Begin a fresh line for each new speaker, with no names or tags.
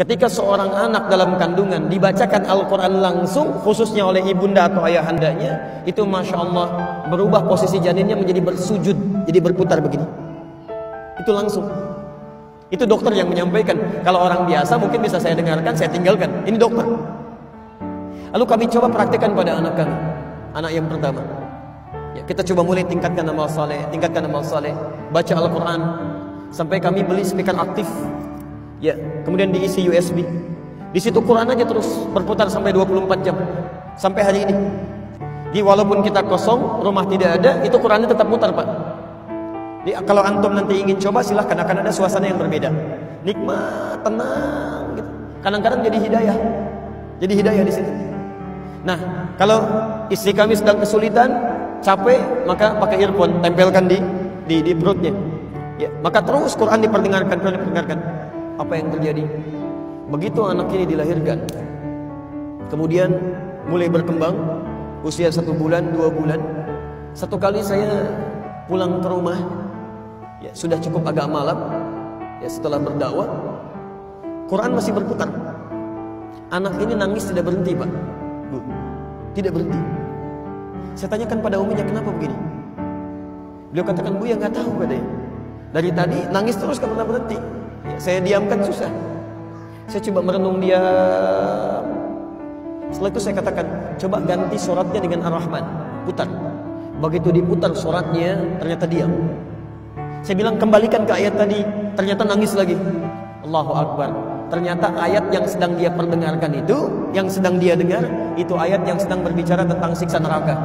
Ketika seorang anak dalam kandungan dibacakan Al-Quran langsung, khususnya oleh ibunda atau ayahandanya, itu masya Allah berubah posisi janinnya menjadi bersujud, jadi berputar begini. Itu langsung. Itu dokter yang menyampaikan. Kalau orang biasa mungkin bisa saya dengarkan, saya tinggalkan. Ini dokter. Lalu kami coba praktekkan pada anak kami, anak yang pertama. Ya, kita coba mulai tingkatkan amal saleh, tingkatkan amal saleh, baca Al-Quran, sampai kami beli speaker aktif Ya, kemudian diisi USB. Di situ Quran aja terus berputar sampai 24 jam. Sampai hari ini. Jadi walaupun kita kosong, rumah tidak ada, itu Qurannya tetap putar, Pak. Jadi kalau antum nanti ingin coba silahkan akan ada suasana yang berbeda. Nikmat, tenang gitu. Kadang-kadang jadi hidayah. Jadi hidayah di situ. Nah, kalau istri kami sedang kesulitan, capek, maka pakai earphone, tempelkan di di, di perutnya. Ya, maka terus Quran diperdengarkan, diperdengarkan apa yang terjadi. Begitu anak ini dilahirkan, kemudian mulai berkembang, usia satu bulan, dua bulan. Satu kali saya pulang ke rumah, ya sudah cukup agak malam, ya setelah berdakwah, Quran masih berputar. Anak ini nangis tidak berhenti pak, bu, tidak berhenti. Saya tanyakan pada uminya kenapa begini. Beliau katakan bu ya nggak tahu katanya. Dari tadi nangis terus nggak pernah berhenti. Saya diamkan susah. Saya coba merenung dia. Setelah itu saya katakan, coba ganti suratnya dengan Ar-Rahman. Putar. Begitu diputar suratnya, ternyata diam. Saya bilang kembalikan ke ayat tadi, ternyata nangis lagi. Allahu Akbar. Ternyata ayat yang sedang dia perdengarkan itu, yang sedang dia dengar, itu ayat yang sedang berbicara tentang siksa neraka.